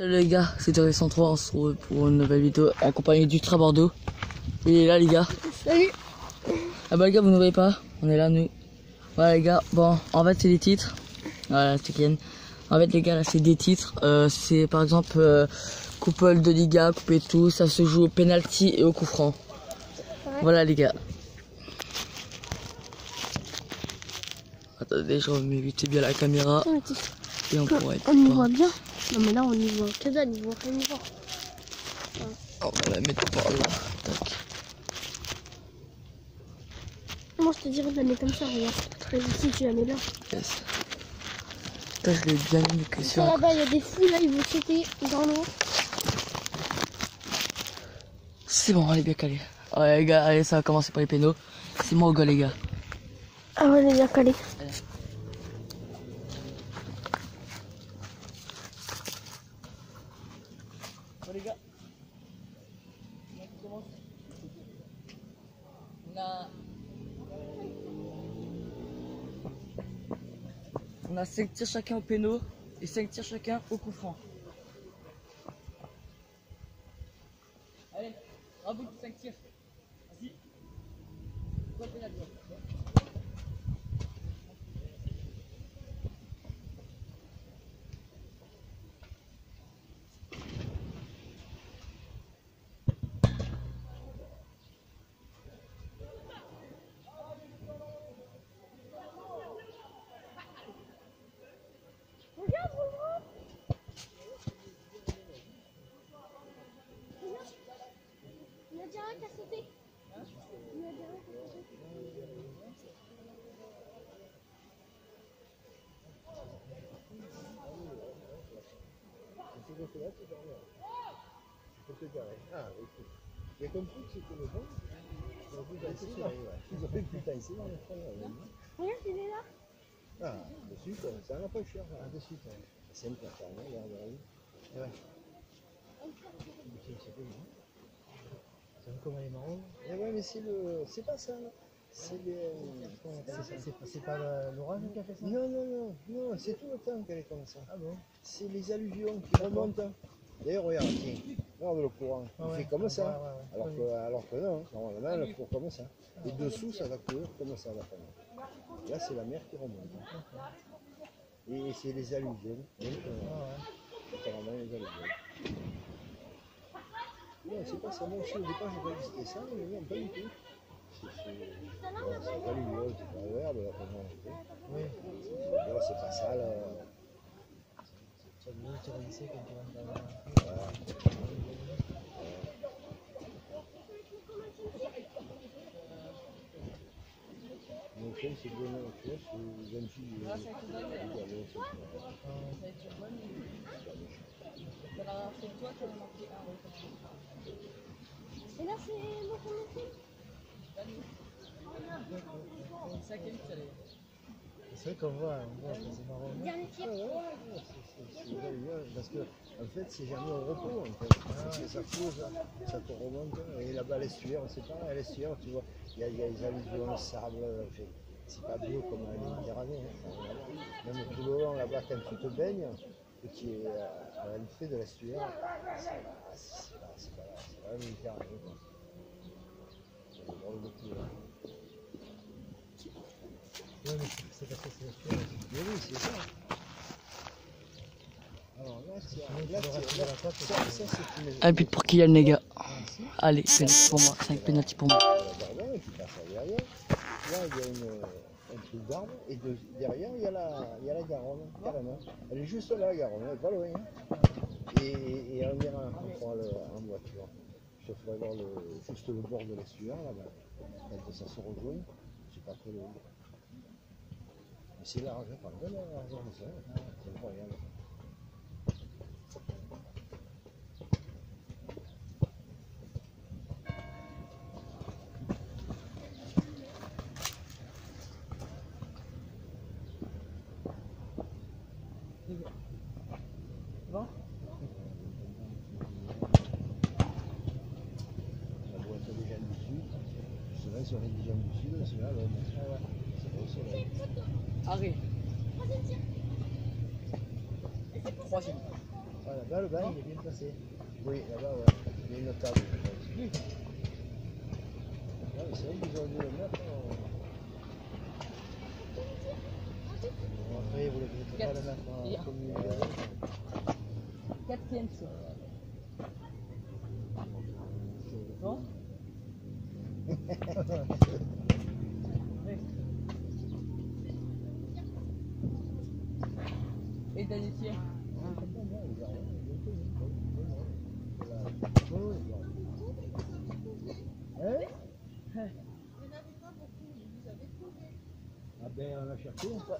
Salut les gars, c'est Thierry 103, on se retrouve pour une nouvelle vidéo accompagné d'Ultra Bordeaux. Il est là les gars. Salut Ah bah les gars, vous ne voyez pas On est là nous. Voilà les gars, bon, en fait c'est des titres. Voilà, c'est. En fait les gars, là c'est des titres. Euh, c'est par exemple euh, couple de Liga, coupe et tout. Ça se joue au penalty et au coup franc. Voilà les gars. Attendez, je remets vite bien la caméra et on pourra être On y voit bien. Non mais là on y voit que dalle, on y voit rien y voir. On va la mettre par là. Tac. Moi je te dirais de la mettre comme ça, regarde. Très ici tu la mets là. Yes. Putain, je l'ai bien mis que sur. Là bas il y a des fous là, ils vont sauter dans l'eau. C'est bon, allez bien calé. Ouais les gars, allez, ça va commencer par les pénaux. C'est moi au gars les gars. Ah ouais, elle est bien calée. Bon les gars. On commence. On a... On a 5 tirs chacun au pénaux et 5 tirs chacun au coup franc. Allez, raboute 5 tirs. Vas-y. Toi, pénalty. Il y a déjà un qui a sauté. Il y a déjà un qui a sauté. Ah, ok. J'ai compris que c'était le bon. Ils ont. Ils auraient pu passer dans le fond. ouais. Regarde, il là. Ah, dessus, quoi. Ça n'a pas cher. Ah, dessus, quoi. C'est Regarde, regarde. Ouais. C'est c'est pas bien. C'est comme les marrons. Eh ouais, mais c'est le. C'est pas ça. C'est pas le- l'orage qui a fait ça Non, non, non, non, c'est tout le temps qu'elle est comme ça. Ah bon C'est les alluvions qui remontent. D'ailleurs, regarde, tiens, regarde le courant. Il Ah ouais. fait comme ça. Ouais, ouais, ouais. Alors, que, alors que non, normalement, elle court comme ça. Et dessous, ça va courir comme ça, la. Là, c'est la mer qui remonte. Et c'est les alluvions. Donc, euh, Ah c'est vraiment les alluvions. Non, c'est pas ça. Moi aussi, au départ, j'ai pas c'était ça, mais non, pas du tout. C'est pas c'est pas ça, là. Quand tu rentres. Mon chien, c'est mon chien, c'est 28 Ah, c'est. Et là c'est moi qui. Cinquième tir, les gars. C'est vrai qu'on voit, on voit c'est marrant. C'est- Parce que, en fait, c'est jamais au repos, en fait. C'est- Ça court, ça, te remonte. Et là-bas, l'estuaire, c'est pas à l'estuaire, tu vois. Il y a, il y a les alluvions, le sable. fait- C'est pas bleu comme la Méditerranée. hein, à voir. Même tout le long, là-bas, quand tu te baignes, et qui est à, l'entrée de l'estuaire, pas, pas, c'est pas la Méditerranée. quoi. C'est le drôle de coup, là. Un but pour. Allez, penalty pour moi. 5 penalty pour moi. Là, il y a une, un truc d'arbre, et de- derrière, il y, a la, Garonne. Elle est juste là, la Garonne, elle est pas loin. hein. Et, et en voiture. Te ferai voir le, juste le bord de l'estuaire, là-bas. Quand ça se rejoint, c'est pas très loin. Mais c'est large, hein, pas mal la largeur de ça. hein. C'est incroyable. Bon La boîte des gens du sud, justement sur les gens du sud, c'est là, là, c'est soleil. Arrêt. Troisième. pas là-bas, le banc, il est bien placé. Oui, là-bas, ouais. Il est notable. Oui. Ah, c'est vrai qu'ils auraient dû le mettre. euh. Bon, après, vous ne pouvez pas le mettre en Hier. commune. Quatrième. Bon Et. Hein Ah ben on a cherché, on va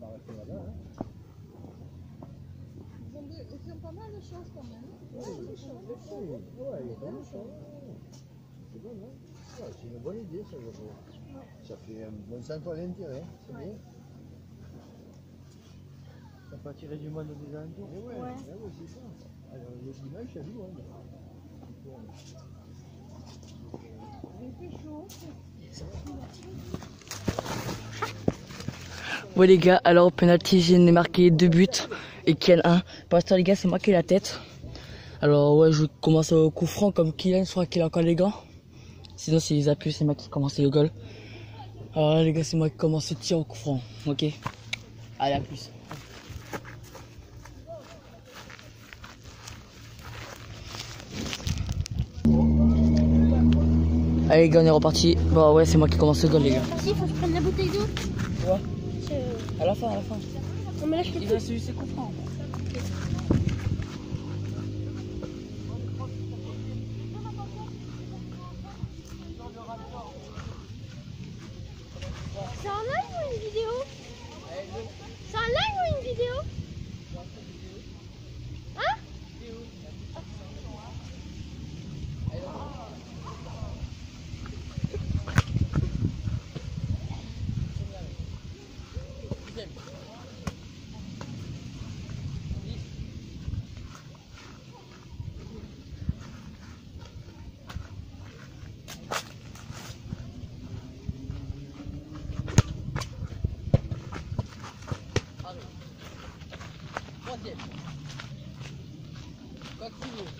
pas rester là-bas. Hein. Ils ont, de- ils ont pas mal de choses quand même. Ouais, il y a pas mal de choses. C'est bon, hein Ouais, C'est une bonne idée ça, je trouve. Ça fait un bon centre d'intérêt, c'est bien. Ça peut attirer du monde des alentours. Mais ouais, Ouais. mais ouais, c'est ça. Alors le dimanche, il y a du monde. Il fait chaud. Bon les gars, alors au penalty j'ai marqué deux buts et Kiel 1. Pour l'instant les gars c'est moi qui ai la tête. Alors ouais je commence au coup franc comme Kylian, soit qu'il a encore les gants. Sinon s'il les appuie c'est moi qui commence le goal. Alors là les gars c'est moi qui commence le tir au coup franc. Ok? Allez à plus. Allez les gars on est reparti. Bon ouais c'est moi qui commence le goal les gars. Merci, faut que je prenne la bouteille d'eau. Ouais. À la fin, à la fin. Non mais là je fais Il va se coup franc. C'est en live ou une vidéo C'est en live ou une vidéo Hein Troisième. Quand tu veux.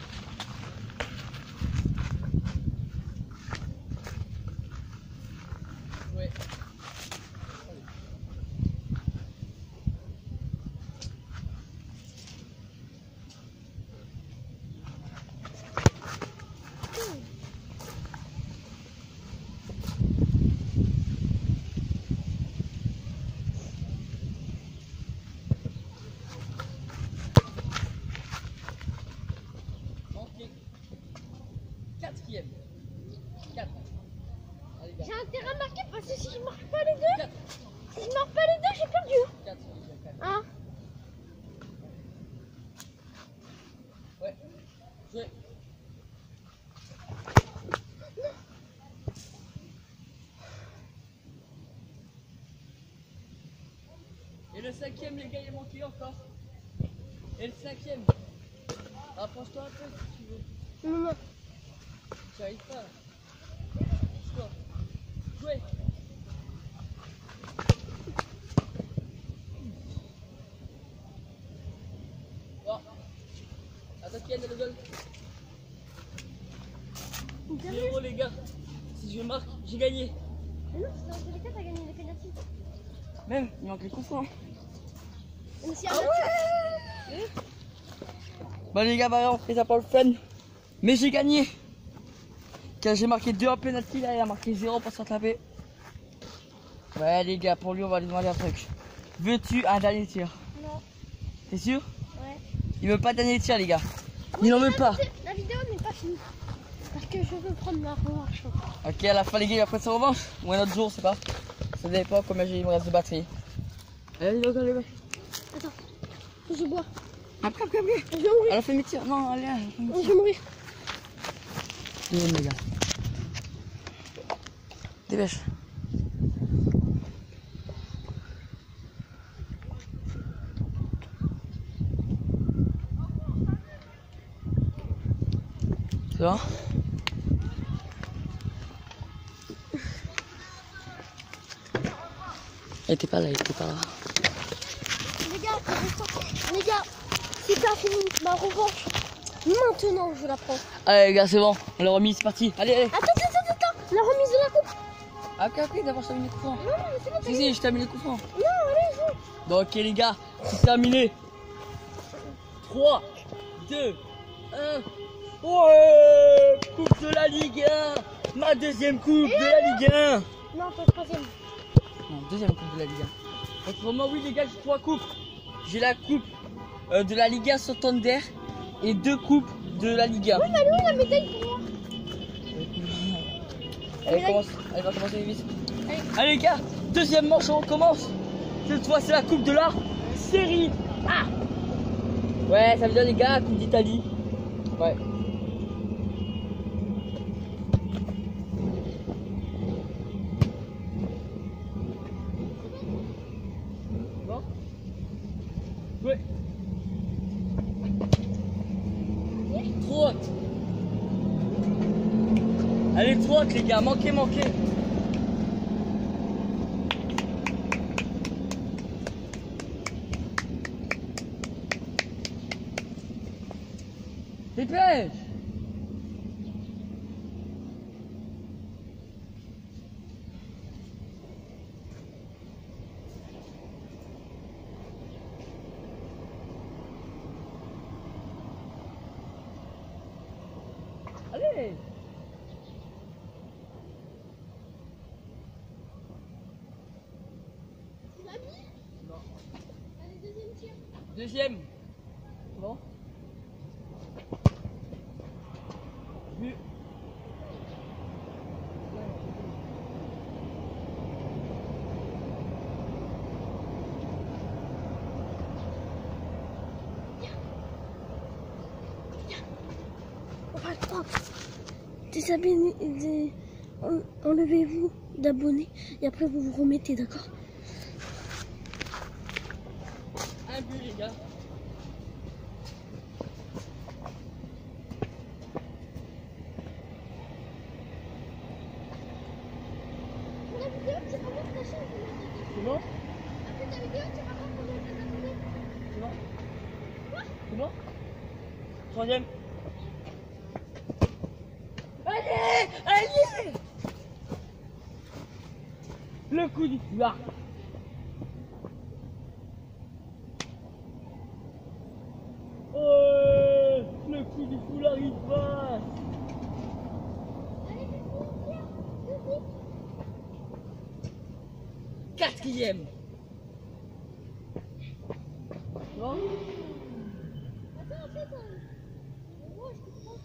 Ouais. Ok. Quatrième. Quatre. Allez, gars. J'ai intérêt à marquer parce que si je marque pas les deux, Quatre. si je marque pas les deux, j'ai perdu. Quatre. Quatre. Hein Ouais. Jouez. Et le cinquième, les gars, il est manqué encore. Et le cinquième. Rapproche-toi un peu si tu veux. Non, arrives pas. Pousse-toi. Jouez. Bon. Attends qu'il y ait le goal. Zéro les gars. Si je marque, j'ai gagné. Mais non, c'est dans tous les cas, t'as gagné les pénaltys. Même, il manque les coups si Ah Bon les gars, bah, on fait ça pour le fun. Mais j'ai gagné. Car j'ai marqué 2 en penalty, là il a marqué 0 pour se rattraper. Ouais les gars, pour lui on va lui demander un truc. Veux-tu un dernier tir? Non. T'es sûr? Ouais. Il veut pas de dernier tir les gars. Il en veut pas. La vidéo n'est pas finie. Parce que je veux prendre ma revanche. Ok, à la fin les gars, il va prendre sa revanche? Ou un autre jour, c'est pas. Ça dépend combien j'ai il me reste de batterie. Allez. Attends. Je bois. Après, après, après. Je vais mourir. La fin mes tirs. Non, allez, mes Je vais mourir. Deuxième, les gars. Dépêche. Bon Il était pas là, il était pas là. Les gars. Les gars, c'est pas fini. Ma revanche. Maintenant, je la prends. Allez, les gars, c'est bon. On l'a remis, c'est parti. Allez, allez. Attends, attends, attends, attends. La remise de la coupe. Ah, Ok, ok, d'abord, je t'ai mis les coups francs. Non, non, mais c'est bon. Si, si, je t'ai mis les coups francs. Non, allez, joue. Bon, ok, les gars, c'est terminé. 3, 2, 1. Ouais Coupe de la Ligue 1 Ma deuxième coupe de la Ligue 1 Non, pas troisième. Non, deuxième coupe de la Ligue 1. Donc, pour moi, oui, les gars, j'ai trois coupes. J'ai la coupe euh, de la Ligue 1 Santander et deux coupes de la Ligue 1. Oui, mais où la médaille pour moi Allez, commence. Allez, va commencer vite. Allez. Allez, les gars, deuxième manche, on recommence. Cette fois, c'est la coupe de la série A. Ouais, ça veut dire, les gars, coupe d'Italie. Ouais. Bon Ouais. Trop haute. Les gars, manquez, manquez. Dépêche Allez Tu l'as mis Non. Allez, deuxième tir. Deuxième. Bon. Vu. Prendre. Désabonnez, dé- en- enlevez-vous d'abonnés et après vous vous remettez, d'accord? Un but, les gars. Après ta vidéo, tu combien t'as C'est bon Troisième. Allez Allez Le coup du foulard. Oh Le coup du foulard il passe Allez, deuxième tir. Deuxième. Quatrième Bon Attends, en fait, euh, moi je comprends.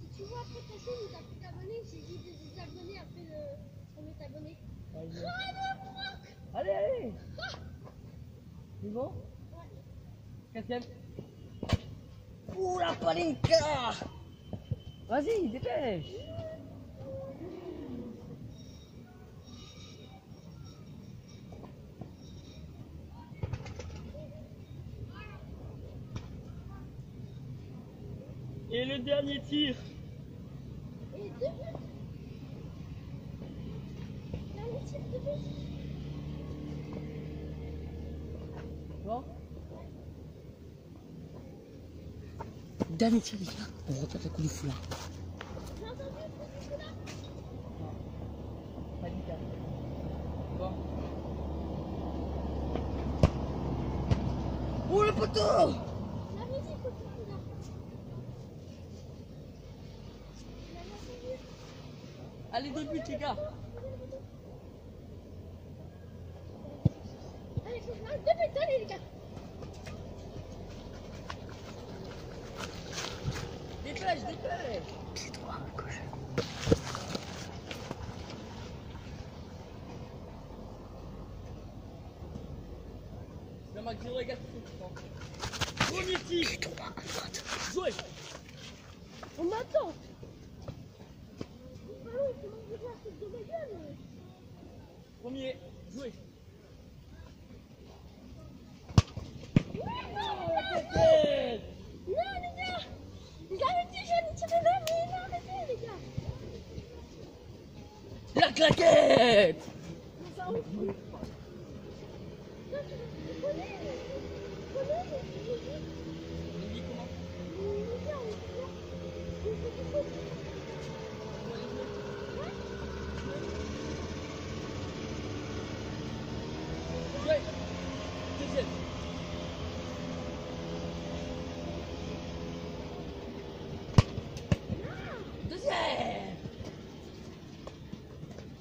Si tu vois après ta chaîne t'as plus d'abonnés, j'ai dit de désabonner après se remettre abonné. Allez, Ah allez, allez C'est bon Ouais. Quatrième. Ouh la palinka Vas-y, dépêche Et le dernier tir Et deux buts. Dernier tir, deux buts. Bon Dernier tir, les gars. On retente le coup du foulard. J'ai entendu le coup du foulard. Palinka. Bon. Oh le poteau J'avais dit coup du foulard. Il avait entendu. Allez, deux buts, les gars Allez, buts, allez les gars. Dépêche, dépêche Pied droit, gauche. La marque zéro égale Premier tir Pied droit, à droite Joué On m'attend. Le ballon, il commence déjà à se foutre de ma gueule. Premier, joué Ouais, non, Oh, non, la tête non, les gars. J'avais dit que j'allais tirer là, mais non, arrêtez, les gars. La claquette Mais ça, on fout. Non, tu vas- Prenez, prenez.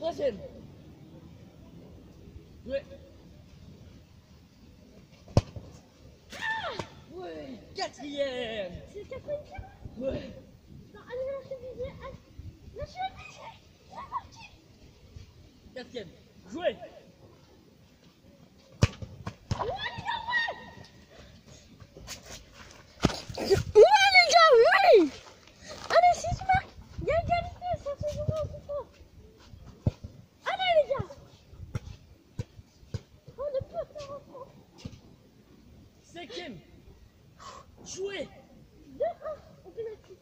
Cinquième. Ouais. Ouais. Quatrième. C'est le quatrième Ouais. Non, allez. Allez, lâchez le visé. C'est parti. Quatrième. Jouez. Ouais, les gars, ouais Allez, si tu marques, il y a égalité, ça se joue au coup franc. Allez, les gars On ne peut faire un franc. Cinquième. Jouez. 2-1 au pénalty.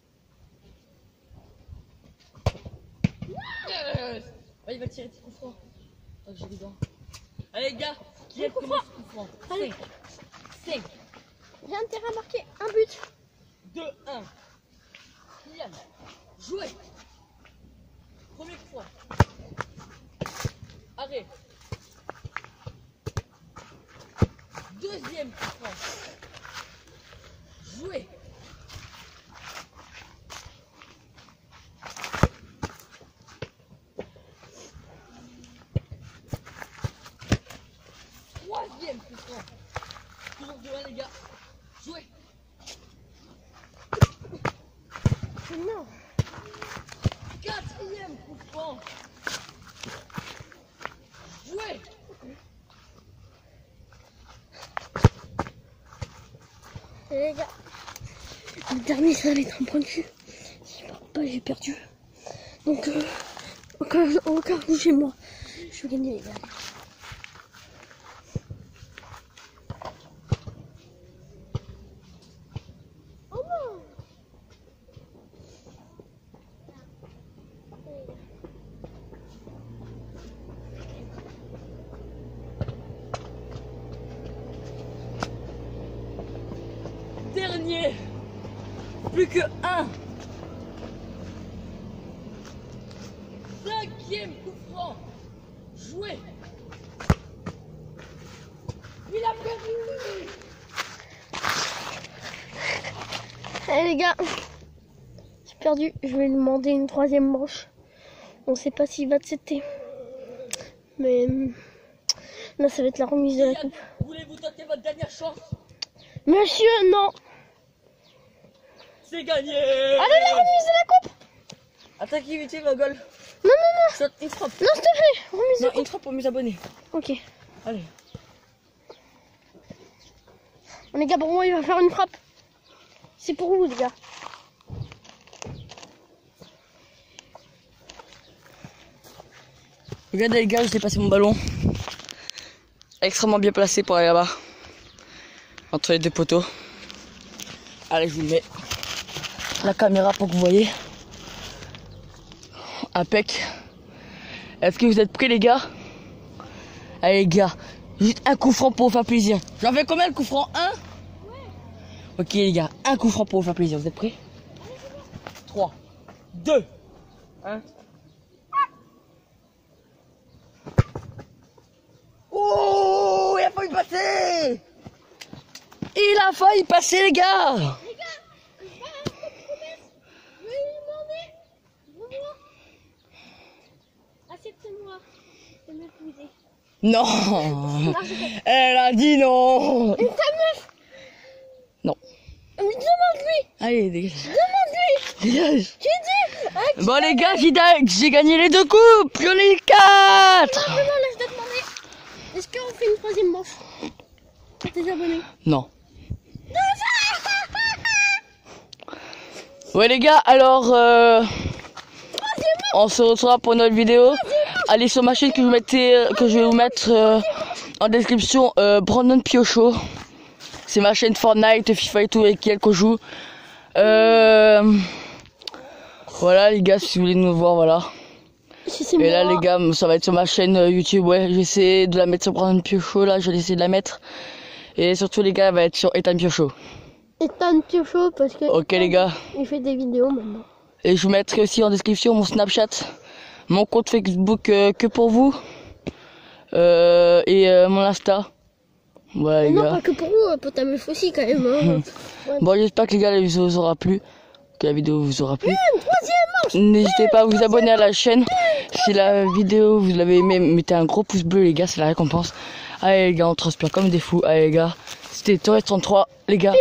Ah, il va tirer petit coup franc. Oh, j'ai les dents. Allez, les gars. Qui est premier coup franc Allez. 5. J'ai intérêt à marquer un but. 2, 1. Kylian, jouez. Premier coup franc. Arrêt. Deuxième coup franc. Jouez. Troisième coup franc. Toujours de 1 les gars. Jouez. Non. Quatrième coup franc. Jouez. Les gars, le dernier, ça va être un point de vue. Si je marque pas, j'ai perdu. Donc, euh, encore, encore chez moi. Je vais gagner, les gars. Oh non Dernier. Plus que un. Cinquième coup franc. Jouez. Il a perdu. Allez les gars, j'ai perdu. Je vais lui demander une troisième manche. On sait pas s'il va accepter. Mais là, ça va être la remise de la coupe. Voulez-vous tenter votre dernière chance? Monsieur, non C'est gagné. Allez, la remise la coupe Attaque éviter ma gueule. Non, non, Saute une frappe. non, non, s'il te plaît, remise Non, la coupe. une frappe pour mes abonnés. Ok. Allez. Les gars, pour moi, il va faire une frappe. C'est pour vous, les gars. Regardez les gars, j'ai passé mon ballon. Extrêmement bien placé pour aller là-bas. Entre les deux poteaux. Allez, je vous mets la caméra pour que vous voyez. Impec. Est-ce que vous êtes prêts les gars? Allez les gars, juste un coup franc pour vous faire plaisir. J'en fais combien le coup franc? Un? Ok les gars, un coup franc pour vous faire plaisir. Vous êtes prêts? 3, 2, 1. Oh, il a failli passer Il a failli passer, les gars Les gars, je vais faire une promesse. Je vais lui demander de voir. Accepte-moi Non Elle a dit non Une ta meuf Non. Mais demande-lui Allez, dégage. Demande-lui Dégage. Tu dis ah, Bon, les gars, j'ai gagné les deux coupes ai eu quatre Non, non, là, je dois demander. Est-ce qu'on fait une troisième manche Pour tes abonnés Non. Ouais les gars, alors euh, on se retrouvera pour une autre vidéo. Allez sur ma chaîne que je, mettais, que je vais vous mettre euh, en description euh, Brandon Piocho. C'est ma chaîne Fortnite, FIFA et tout avec qui qu'on joue. Euh, voilà les gars, si vous voulez nous voir, voilà. Si Et là les gars, ça va être sur ma chaîne euh, YouTube, ouais. J'essaie de la mettre sur Brandon Piocho, là, je vais essayer de la mettre. Et surtout les gars, elle va être sur Ethan Piocho. Ethan Piocho parce que. Ok les gars. Il fait des vidéos maintenant. Et je vous mettrai aussi en description mon Snapchat, mon compte Facebook euh, que pour vous, euh, et euh, mon Insta. Voilà les non, gars. pas que pour vous, pour ta meuf aussi quand même. Hein. Bon j'espère que les gars la vidéo vous aura plu, que la vidéo vous aura plu. N'hésitez pas à vous abonner à la chaîne Si la vidéo vous l'avez aimé, mettez un gros pouce bleu les gars, c'est la récompense. Allez les gars, on transpire comme des fous. Allez les gars, c'était Tourette 33 les gars.